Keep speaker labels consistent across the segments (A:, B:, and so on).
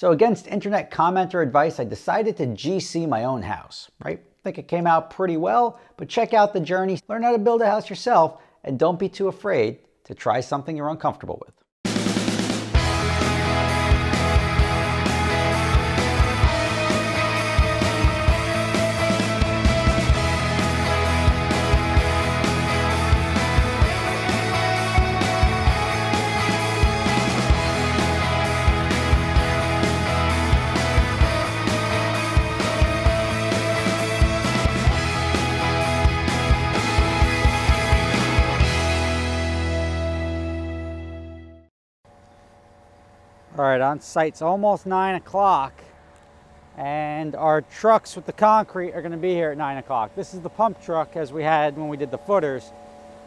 A: So against internet commenter advice, I decided to GC my own house, right? I think it came out pretty well, but check out the journey, learn how to build a house yourself, and don't be too afraid to try something you're uncomfortable with. Right, on site's almost nine o'clock and our trucks with the concrete are gonna be here at nine o'clock. This is the pump truck as we had when we did the footers,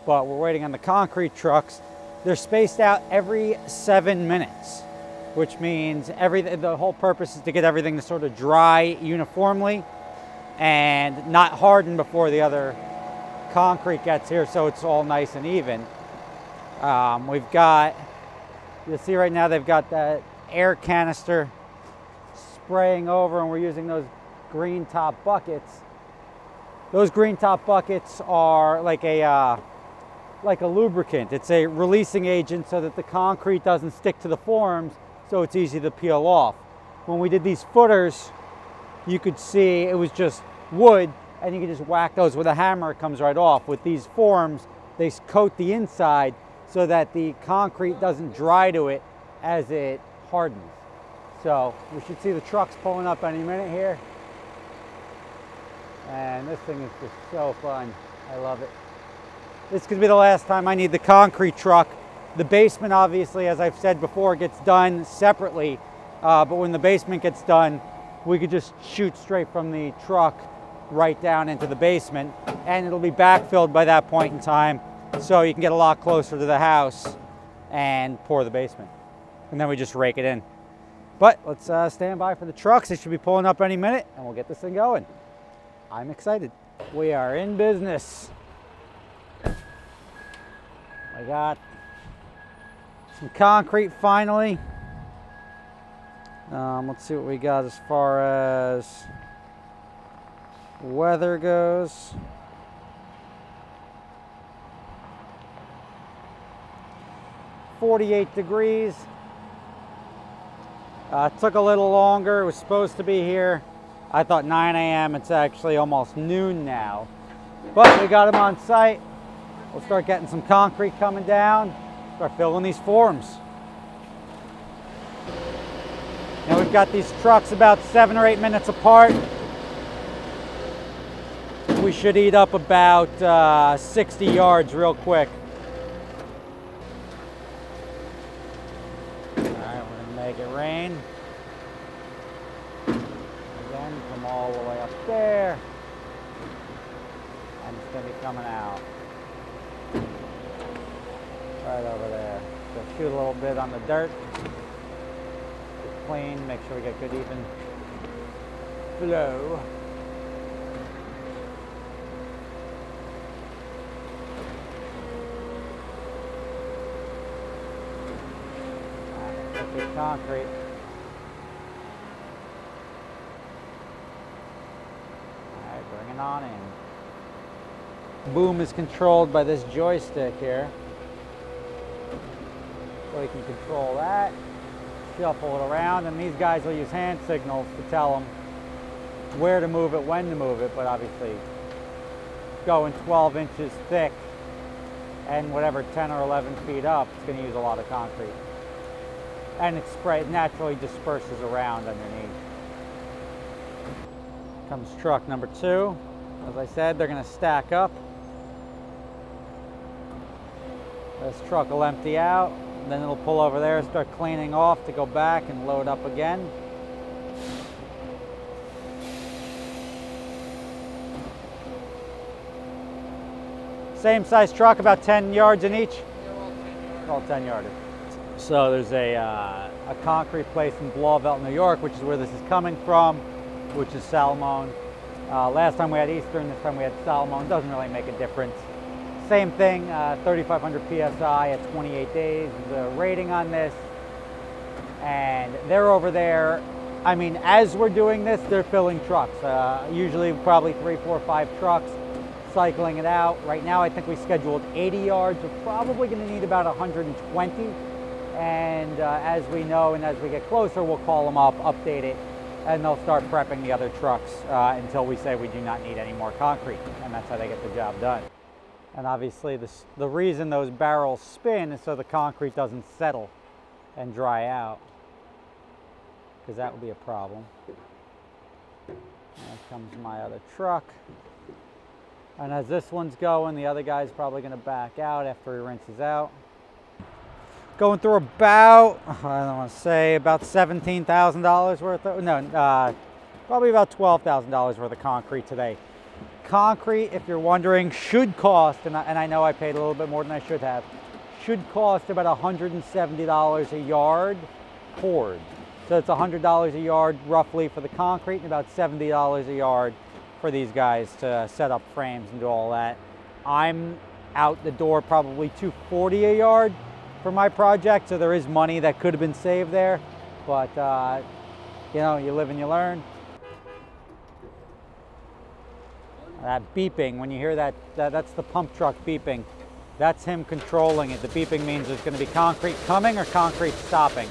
A: but we're waiting on the concrete trucks. They're spaced out every seven minutes, which means every, the whole purpose is to get everything to sort of dry uniformly and not harden before the other concrete gets here so it's all nice and even. Um, we've got You'll see right now they've got that air canister spraying over and we're using those green top buckets. Those green top buckets are like a, uh, like a lubricant. It's a releasing agent so that the concrete doesn't stick to the forms so it's easy to peel off. When we did these footers, you could see it was just wood and you can just whack those with a hammer, it comes right off. With these forms, they coat the inside so that the concrete doesn't dry to it as it hardens. So we should see the trucks pulling up any minute here. And this thing is just so fun. I love it. This could be the last time I need the concrete truck. The basement, obviously, as I've said before, gets done separately. Uh, but when the basement gets done, we could just shoot straight from the truck right down into the basement and it'll be backfilled by that point in time so you can get a lot closer to the house and pour the basement. And then we just rake it in. But let's uh, stand by for the trucks. They should be pulling up any minute and we'll get this thing going. I'm excited. We are in business. I got some concrete finally. Um, let's see what we got as far as weather goes. 48 degrees. Uh, took a little longer. It was supposed to be here. I thought 9 a.m. It's actually almost noon now. But we got them on site. We'll start getting some concrete coming down. Start filling these forms. Now we've got these trucks about seven or eight minutes apart. We should eat up about uh, 60 yards real quick. Make it rain. Again, come all the way up there. And it's going to be coming out. Right over there. So shoot a little bit on the dirt. Get clean, make sure we get good even flow. Concrete. Alright, bring it on in. Boom is controlled by this joystick here. So we can control that, shuffle it around, and these guys will use hand signals to tell them where to move it, when to move it, but obviously going 12 inches thick and whatever 10 or 11 feet up, it's going to use a lot of concrete and it spray naturally disperses around underneath. Comes truck number two. As I said, they're gonna stack up. This truck will empty out, then it'll pull over there, start cleaning off to go back and load up again. Same size truck, about 10 yards in each? All 10 yarders. So there's a, uh, a concrete place in Blauvelt, New York, which is where this is coming from, which is Salamone. Uh, last time we had Eastern, this time we had Salamone. Doesn't really make a difference. Same thing, uh, 3,500 PSI at 28 days. The rating on this, and they're over there. I mean, as we're doing this, they're filling trucks. Uh, usually, probably three, four, five trucks, cycling it out. Right now, I think we scheduled 80 yards. We're probably going to need about 120. And uh, as we know, and as we get closer, we'll call them up, update it, and they'll start prepping the other trucks uh, until we say we do not need any more concrete. And that's how they get the job done. And obviously, this, the reason those barrels spin is so the concrete doesn't settle and dry out, because that would be a problem. There comes my other truck. And as this one's going, the other guy's probably going to back out after he rinses out. Going through about, I don't want to say, about $17,000 worth of, no, uh, probably about $12,000 worth of concrete today. Concrete, if you're wondering, should cost, and I, and I know I paid a little bit more than I should have, should cost about $170 a yard poured. So it's $100 a yard roughly for the concrete and about $70 a yard for these guys to set up frames and do all that. I'm out the door probably 240 a yard for my project, so there is money that could have been saved there, but uh, you know, you live and you learn. That beeping, when you hear that, that, that's the pump truck beeping. That's him controlling it. The beeping means there's going to be concrete coming or concrete stopping.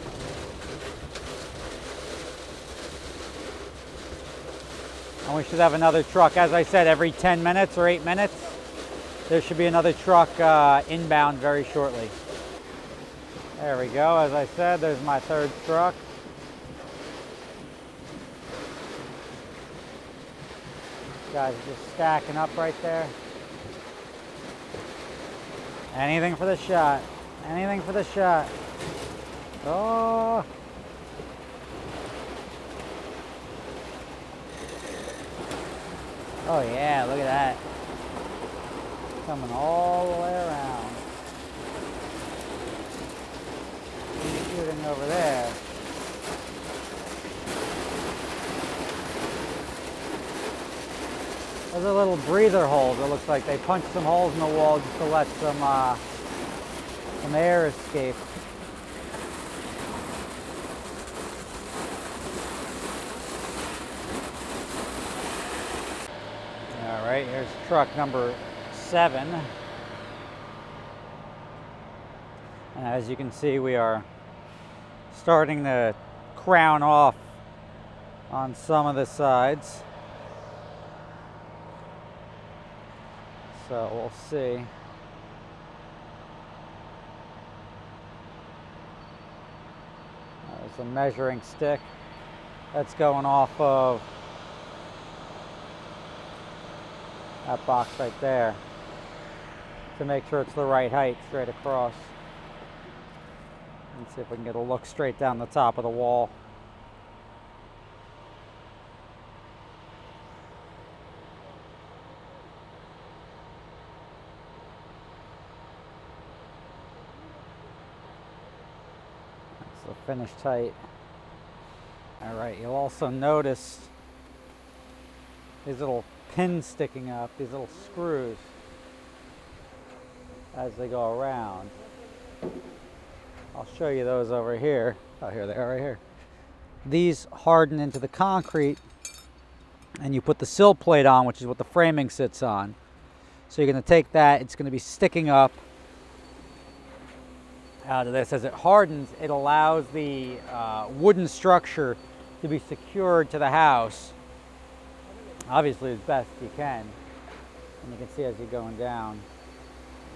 A: And we should have another truck, as I said, every 10 minutes or 8 minutes. There should be another truck uh, inbound very shortly. There we go. As I said, there's my third truck. Guys just stacking up right there. Anything for the shot. Anything for the shot. Oh. Oh yeah, look at that. Coming all the way around. Shooting over there. There's a little breather holes. It looks like they punched some holes in the wall just to let some uh, some air escape. All right, here's truck number seven. And as you can see, we are starting to crown off on some of the sides. So we'll see. There's a measuring stick that's going off of that box right there to make sure it's the right height straight across. Let's see if we can get a look straight down the top of the wall. finished tight. All right, you'll also notice these little pins sticking up, these little screws as they go around. I'll show you those over here. Oh, here they are right here. These harden into the concrete and you put the sill plate on, which is what the framing sits on. So you're gonna take that, it's gonna be sticking up out of this. As it hardens, it allows the uh, wooden structure to be secured to the house, obviously as best you can. And you can see as you're going down,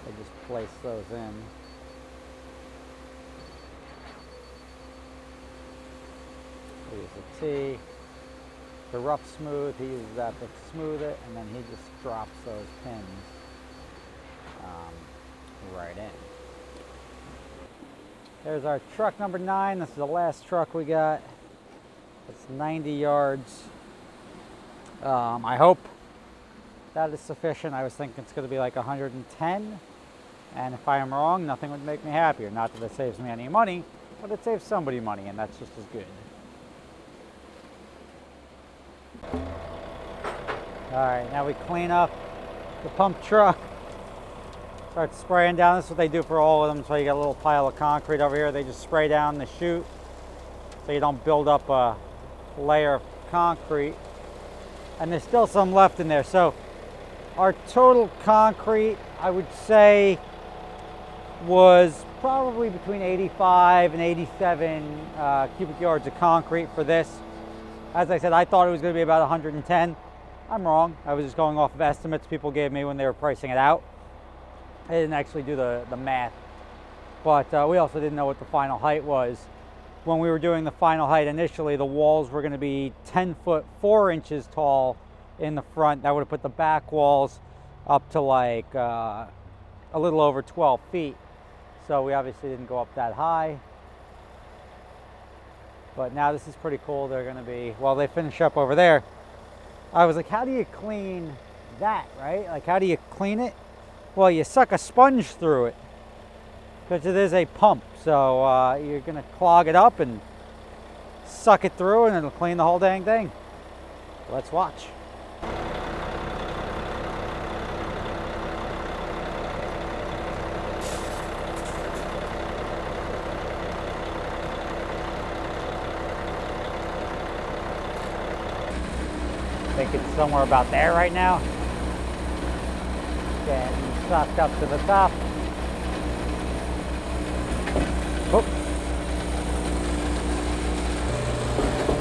A: I just place those in. Use a T. The rough smooth, he uses that to smooth it, and then he just drops those pins um, right in. There's our truck number nine. This is the last truck we got. It's 90 yards. Um, I hope that is sufficient. I was thinking it's going to be like 110. And if I am wrong, nothing would make me happier. Not that it saves me any money, but it saves somebody money, and that's just as good. All right, now we clean up the pump truck. Start spraying down. This is what they do for all of them. So you got a little pile of concrete over here. They just spray down the chute so you don't build up a layer of concrete. And there's still some left in there. So our total concrete, I would say, was probably between 85 and 87 uh, cubic yards of concrete for this. As I said, I thought it was going to be about 110. I'm wrong. I was just going off of estimates people gave me when they were pricing it out. I didn't actually do the, the math. But uh, we also didn't know what the final height was. When we were doing the final height initially, the walls were going to be 10 foot 4 inches tall in the front. That would have put the back walls up to like uh, a little over 12 feet. So we obviously didn't go up that high. But now this is pretty cool. They're going to be, while they finish up over there, I was like, how do you clean that, right? Like, how do you clean it? Well, you suck a sponge through it because it is a pump. So uh, you're going to clog it up and suck it through and it'll clean the whole dang thing. Let's watch. think it's somewhere about there right now. Getting sucked up to the top. Oh.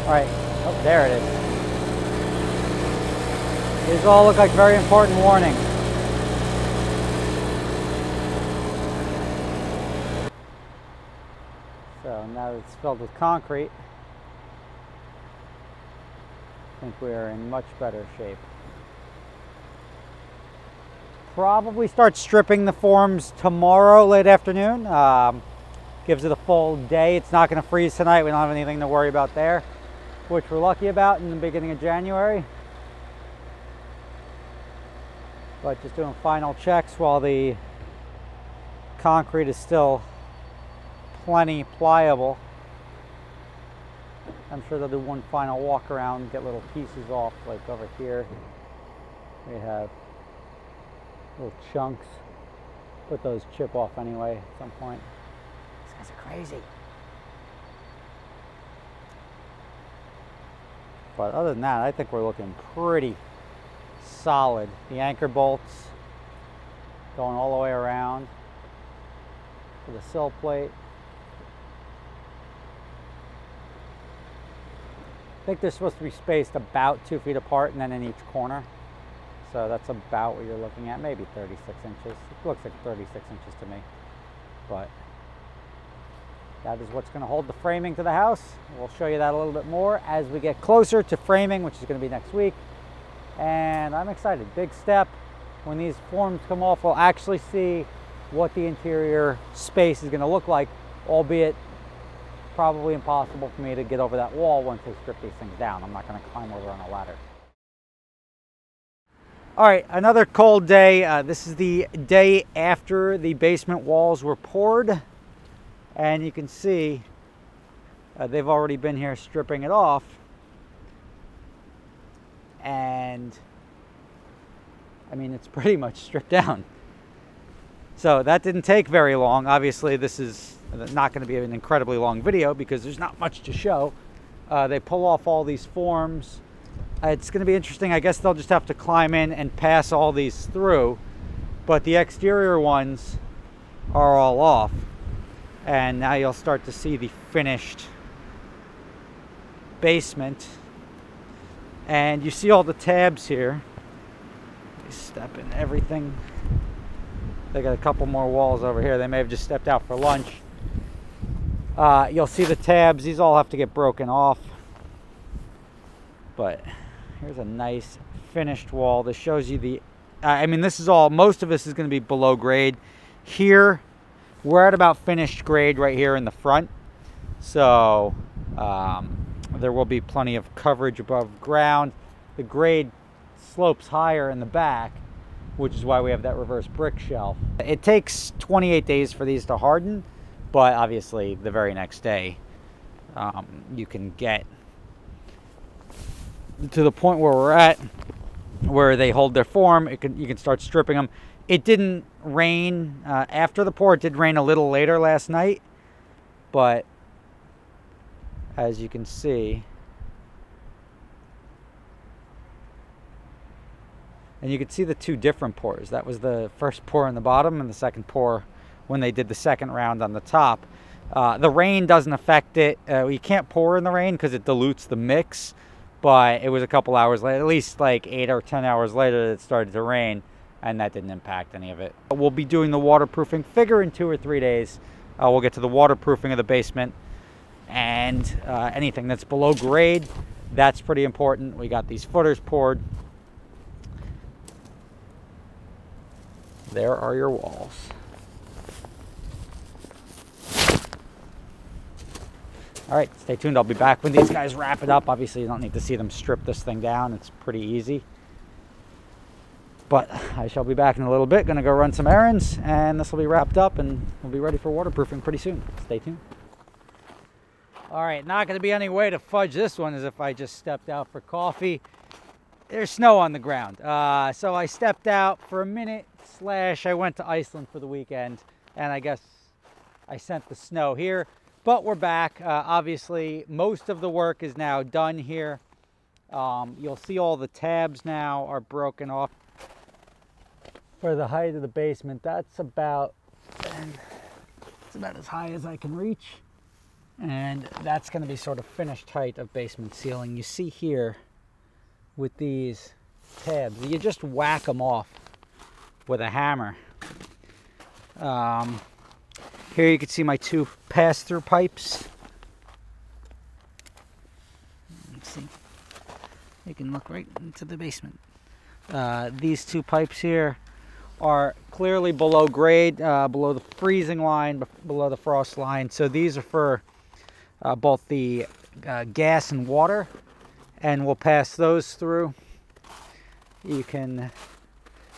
A: All right, oh, there it is. These all look like very important warnings. So now it's filled with concrete, I think we are in much better shape. Probably start stripping the forms tomorrow late afternoon. Um, gives it a full day. It's not going to freeze tonight. We don't have anything to worry about there, which we're lucky about in the beginning of January. But just doing final checks while the concrete is still plenty pliable. I'm sure they'll do one final walk around, get little pieces off, like over here. We have little chunks. Put those chip off anyway at some point. These guys are crazy. But other than that, I think we're looking pretty solid. The anchor bolts going all the way around to the sill plate. I think they're supposed to be spaced about two feet apart and then in each corner. So that's about what you're looking at, maybe 36 inches. It looks like 36 inches to me. But that is what's going to hold the framing to the house. We'll show you that a little bit more as we get closer to framing, which is going to be next week. And I'm excited. Big step. When these forms come off, we'll actually see what the interior space is going to look like, albeit probably impossible for me to get over that wall once they strip these things down. I'm not going to climb over on a ladder. All right, another cold day. Uh, this is the day after the basement walls were poured. And you can see uh, they've already been here stripping it off. And I mean, it's pretty much stripped down. So that didn't take very long. Obviously, this is not going to be an incredibly long video because there's not much to show. Uh, they pull off all these forms. Uh, it's going to be interesting. I guess they'll just have to climb in and pass all these through. But the exterior ones are all off. And now you'll start to see the finished basement. And you see all the tabs here. They step in everything. They got a couple more walls over here. They may have just stepped out for lunch. Uh, you'll see the tabs. These all have to get broken off. But here's a nice finished wall. This shows you the, I mean, this is all, most of this is going to be below grade. Here, we're at about finished grade right here in the front. So um, there will be plenty of coverage above ground. The grade slopes higher in the back, which is why we have that reverse brick shelf. It takes 28 days for these to harden. But obviously, the very next day, um, you can get to the point where we're at, where they hold their form. It can you can start stripping them. It didn't rain uh, after the pour. It did rain a little later last night, but as you can see. And you can see the two different pours. That was the first pour in the bottom and the second pour when they did the second round on the top. Uh, the rain doesn't affect it. Uh, you can't pour in the rain because it dilutes the mix. But it was a couple hours later, at least like eight or 10 hours later, that it started to rain and that didn't impact any of it. We'll be doing the waterproofing figure in two or three days. Uh, we'll get to the waterproofing of the basement and uh, anything that's below grade, that's pretty important. We got these footers poured. There are your walls. All right, stay tuned. I'll be back when these guys wrap it up. Obviously, you don't need to see them strip this thing down. It's pretty easy. But I shall be back in a little bit. Gonna go run some errands, and this will be wrapped up, and we'll be ready for waterproofing pretty soon. Stay tuned. All right, not gonna be any way to fudge this one as if I just stepped out for coffee. There's snow on the ground. Uh, so I stepped out for a minute, slash I went to Iceland for the weekend, and I guess I sent the snow here. But we're back. Uh, obviously, most of the work is now done here. Um, you'll see all the tabs now are broken off for the height of the basement. That's about, it's about as high as I can reach. And that's gonna be sort of finished height of basement ceiling. You see here with these tabs, you just whack them off with a hammer. Um, here you can see my two pass-through pipes. Let's see. You can look right into the basement. Uh, these two pipes here are clearly below grade, uh, below the freezing line, below the frost line. So these are for uh, both the uh, gas and water, and we'll pass those through. You can,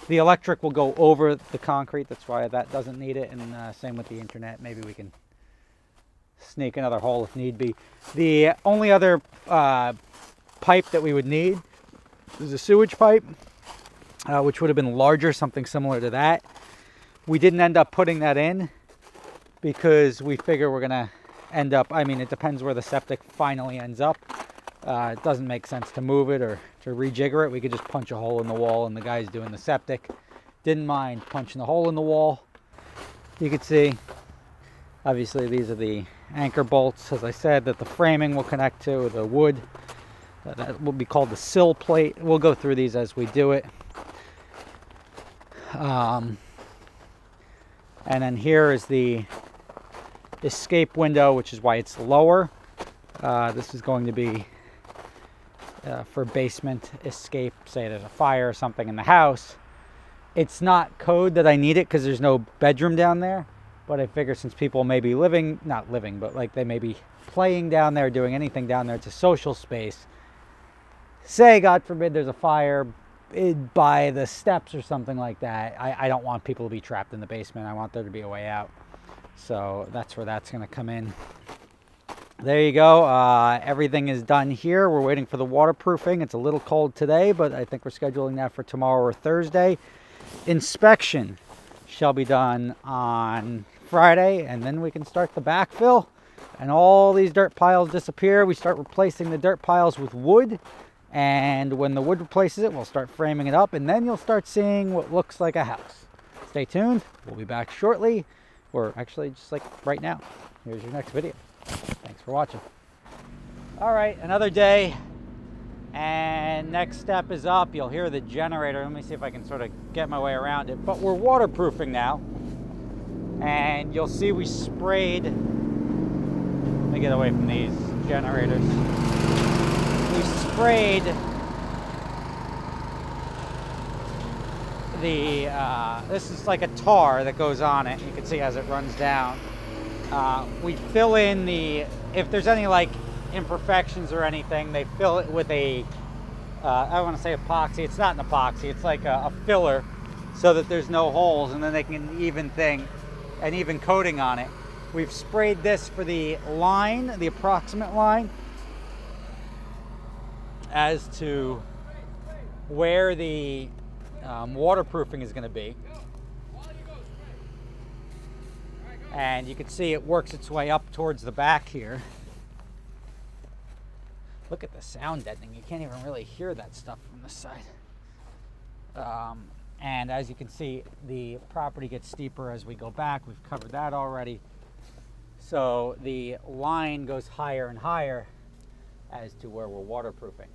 A: the electric will go over the concrete. That's why that doesn't need it. And uh, same with the internet. Maybe we can sneak another hole if need be. The only other uh, pipe that we would need is a sewage pipe uh, which would have been larger, something similar to that. We didn't end up putting that in because we figure we're gonna end up, I mean, it depends where the septic finally ends up. Uh, it doesn't make sense to move it or to rejigger it. We could just punch a hole in the wall and the guy's doing the septic. Didn't mind punching the hole in the wall. You can see, obviously these are the anchor bolts, as I said, that the framing will connect to, the wood. Uh, that will be called the sill plate. We'll go through these as we do it. Um, and then here is the escape window, which is why it's lower. Uh, this is going to be uh, for basement escape, say there's a fire or something in the house. It's not code that I need it because there's no bedroom down there. But I figure since people may be living, not living, but like they may be playing down there, doing anything down there, it's a social space. Say, God forbid, there's a fire, by the steps or something like that. I, I don't want people to be trapped in the basement. I want there to be a way out. So that's where that's going to come in. There you go. Uh, everything is done here. We're waiting for the waterproofing. It's a little cold today, but I think we're scheduling that for tomorrow or Thursday. Inspection shall be done on Friday, and then we can start the backfill. And all these dirt piles disappear. We start replacing the dirt piles with wood and when the wood replaces it, we'll start framing it up and then you'll start seeing what looks like a house. Stay tuned. We'll be back shortly, or actually just like right now. Here's your next video. Thanks for watching. All right, another day. And next step is up. You'll hear the generator. Let me see if I can sort of get my way around it. But we're waterproofing now. And you'll see we sprayed. Let me get away from these generators we sprayed the, uh, this is like a tar that goes on it. You can see as it runs down. Uh, we fill in the, if there's any like imperfections or anything, they fill it with a. Uh, I want to say epoxy. It's not an epoxy. It's like a, a filler so that there's no holes and then they can even thing, an even coating on it. We've sprayed this for the line, the approximate line as to where the um, waterproofing is going to be. And you can see it works its way up towards the back here. Look at the sound deadening. You can't even really hear that stuff from this side. Um, and as you can see, the property gets steeper as we go back. We've covered that already. So the line goes higher and higher as to where we're waterproofing.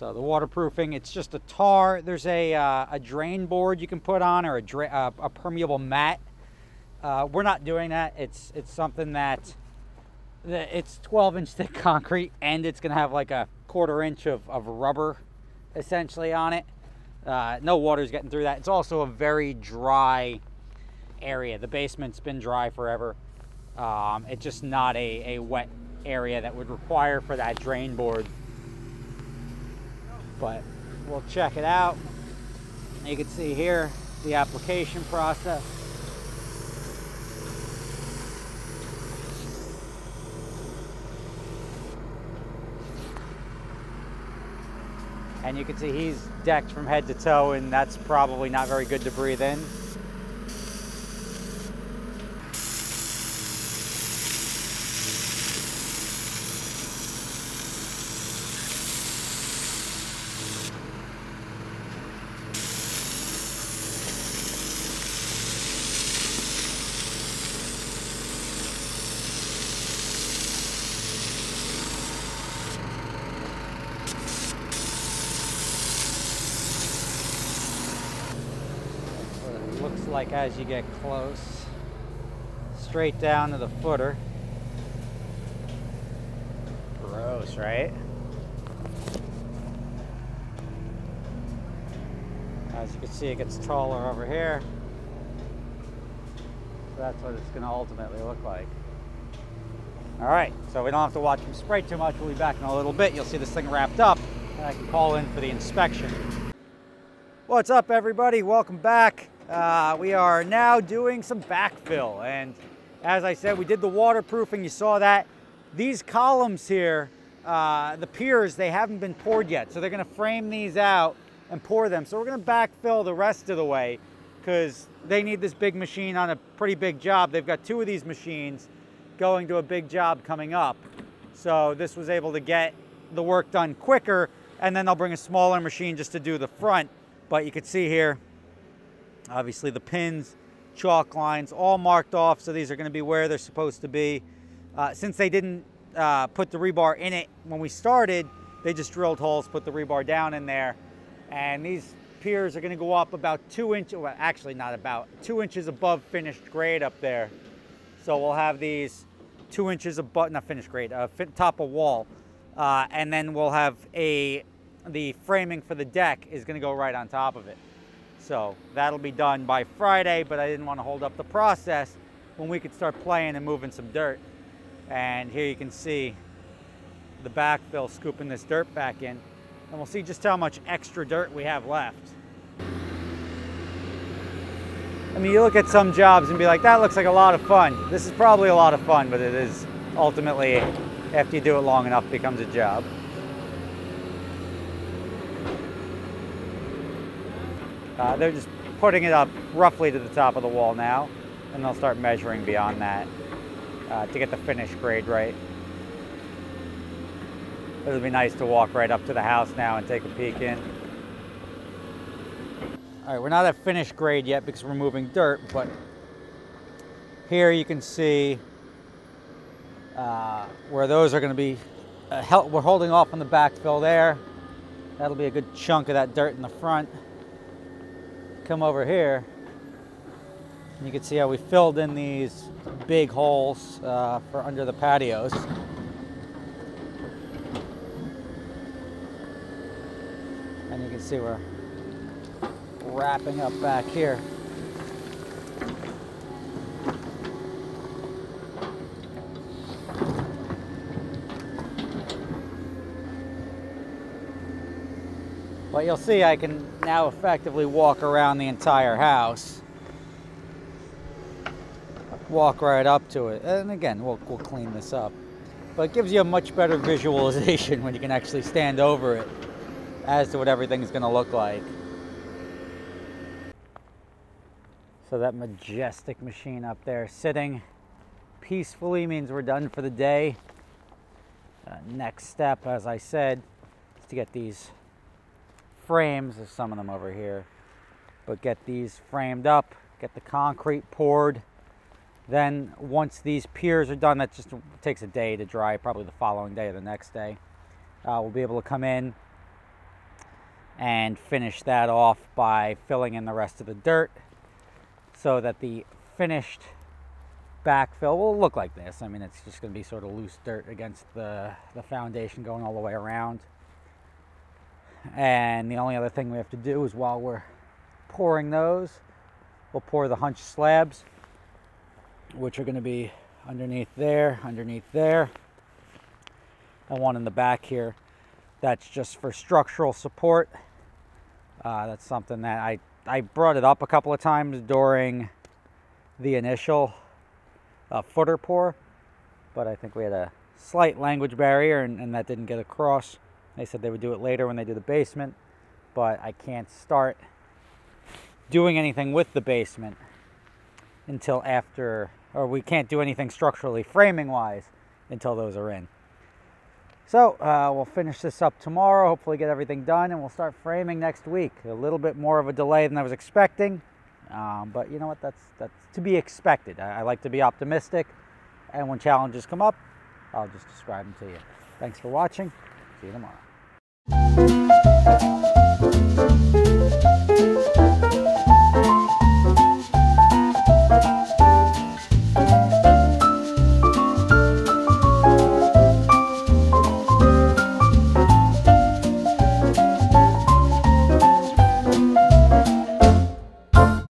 A: So the waterproofing, it's just a tar. There's a, uh, a drain board you can put on or a, uh, a permeable mat. Uh, we're not doing that. It's, it's something that, that it's 12 inch thick concrete and it's gonna have like a quarter inch of, of rubber essentially on it. Uh, no water's getting through that. It's also a very dry area. The basement's been dry forever. Um, it's just not a, a wet area that would require for that drain board but we'll check it out. You can see here the application process. And you can see he's decked from head to toe and that's probably not very good to breathe in. looks like as you get close. Straight down to the footer. Gross, right? As you can see, it gets taller over here. So that's what it's going to ultimately look like. All right, so we don't have to watch him spray too much. We'll be back in a little bit. You'll see this thing wrapped up, and I can call in for the inspection. What's up, everybody? Welcome back. Uh, we are now doing some backfill. And as I said, we did the waterproofing. You saw that. These columns here, uh, the piers, they haven't been poured yet. So they're going to frame these out and pour them. So we're going to backfill the rest of the way because they need this big machine on a pretty big job. They've got two of these machines going to a big job coming up. So this was able to get the work done quicker and then they'll bring a smaller machine just to do the front. But you can see here, Obviously the pins, chalk lines, all marked off, so these are gonna be where they're supposed to be. Uh, since they didn't uh, put the rebar in it when we started, they just drilled holes, put the rebar down in there, and these piers are gonna go up about two inches, well, actually not about, two inches above finished grade up there. So we'll have these two inches above, not finished grade, uh, top of wall. Uh, and then we'll have a, the framing for the deck is gonna go right on top of it. So that'll be done by Friday, but I didn't want to hold up the process when we could start playing and moving some dirt. And here you can see the backfill scooping this dirt back in. And we'll see just how much extra dirt we have left. I mean, you look at some jobs and be like, that looks like a lot of fun. This is probably a lot of fun, but it is ultimately, after you do it long enough, becomes a job. Uh, they're just putting it up roughly to the top of the wall now, and they'll start measuring beyond that uh, to get the finish grade right. It'll be nice to walk right up to the house now and take a peek in. All right, we're not at finish grade yet because we're moving dirt, but here you can see uh, where those are going to be. Uh, we're holding off on the backfill there. That'll be a good chunk of that dirt in the front come over here, you can see how we filled in these big holes uh, for under the patios. And you can see we're wrapping up back here. But you'll see I can now effectively walk around the entire house. Walk right up to it. And again, we'll, we'll clean this up. But it gives you a much better visualization when you can actually stand over it as to what everything's going to look like. So that majestic machine up there sitting peacefully means we're done for the day. Uh, next step, as I said, is to get these frames, there's some of them over here, but get these framed up, get the concrete poured. Then once these piers are done, that just takes a day to dry, probably the following day or the next day. Uh, we'll be able to come in and finish that off by filling in the rest of the dirt so that the finished backfill will look like this. I mean, it's just going to be sort of loose dirt against the, the foundation going all the way around. And the only other thing we have to do is while we're pouring those, we'll pour the hunch slabs, which are going to be underneath there, underneath there, and one in the back here. That's just for structural support. Uh, that's something that I, I brought it up a couple of times during the initial uh, footer pour, but I think we had a slight language barrier and, and that didn't get across. They said they would do it later when they do the basement, but I can't start doing anything with the basement until after, or we can't do anything structurally framing wise until those are in. So uh, we'll finish this up tomorrow, hopefully get everything done, and we'll start framing next week. A little bit more of a delay than I was expecting, um, but you know what? That's that's to be expected. I, I like to be optimistic, and when challenges come up, I'll just describe them to you. Thanks for watching. See you tomorrow. Música